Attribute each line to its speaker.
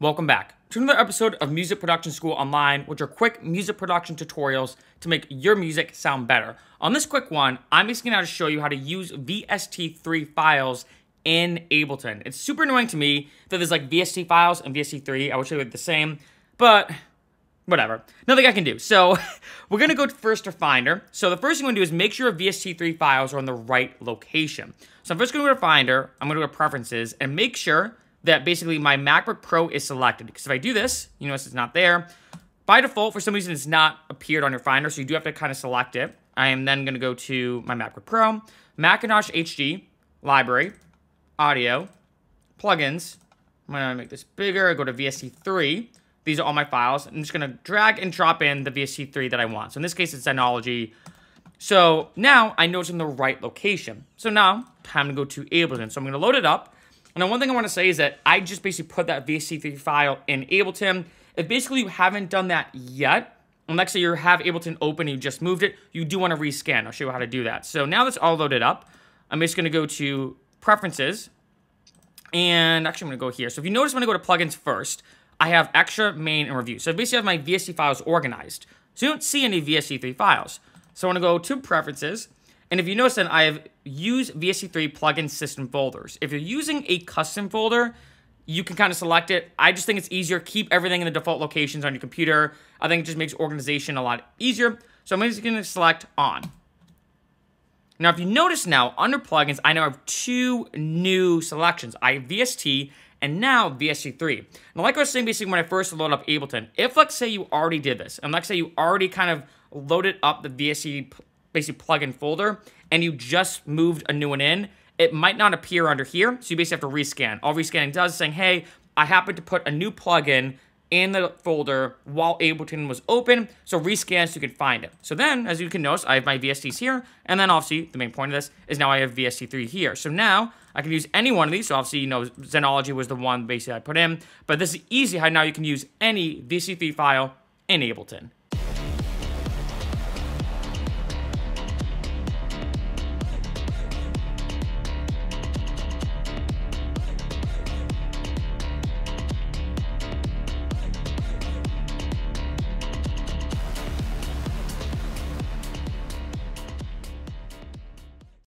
Speaker 1: Welcome back to another episode of Music Production School Online, which are quick music production tutorials to make your music sound better. On this quick one, I'm basically going to show you how to use VST3 files in Ableton. It's super annoying to me that there's like VST files and VST3. I wish they were the same, but whatever. Nothing I can do. So we're going to go first to Finder. So the first thing I'm going to do is make sure VST3 files are in the right location. So I'm first going to go to Finder. I'm going to go to Preferences and make sure that basically my MacBook Pro is selected. Because if I do this, you notice it's not there. By default, for some reason, it's not appeared on your Finder, so you do have to kind of select it. I am then going to go to my MacBook Pro, Macintosh HD, Library, Audio, Plugins. I'm going to make this bigger, I go to VST3. These are all my files. I'm just going to drag and drop in the VST3 that I want. So in this case, it's Zenology. So now I know it's in the right location. So now, time to go to Ableton. So I'm going to load it up. Now, one thing I want to say is that I just basically put that VST3 file in Ableton. If basically you haven't done that yet, and let's say you have Ableton open, and you just moved it, you do want to rescan. I'll show you how to do that. So now that's all loaded up. I'm just going to go to Preferences, and actually I'm going to go here. So if you notice when I go to Plugins first, I have Extra, Main, and Review. So basically I have my VST files organized. So you don't see any VST3 files. So I want to go to Preferences, and if you notice, then I have used VST3 plugin system folders. If you're using a custom folder, you can kind of select it. I just think it's easier. Keep everything in the default locations on your computer. I think it just makes organization a lot easier. So I'm just going to select on. Now, if you notice now, under plugins, I now have two new selections. I have VST and now VST3. Now, like I was saying basically when I first loaded up Ableton, if let's say you already did this, and let's say you already kind of loaded up the VST basically plugin folder and you just moved a new one in, it might not appear under here. So you basically have to rescan. All rescanning does is saying, hey, I happened to put a new plugin in the folder while Ableton was open, so rescan so you can find it. So then, as you can notice, I have my VSTs here, and then obviously, the main point of this is now I have VST3 here. So now, I can use any one of these, so obviously, you know, Zenology was the one basically I put in, but this is easy how now you can use any VST3 file in Ableton.